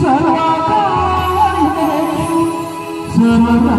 सर्वकार्ये सर्वदा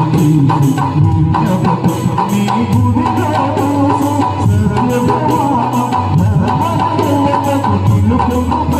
Thank you.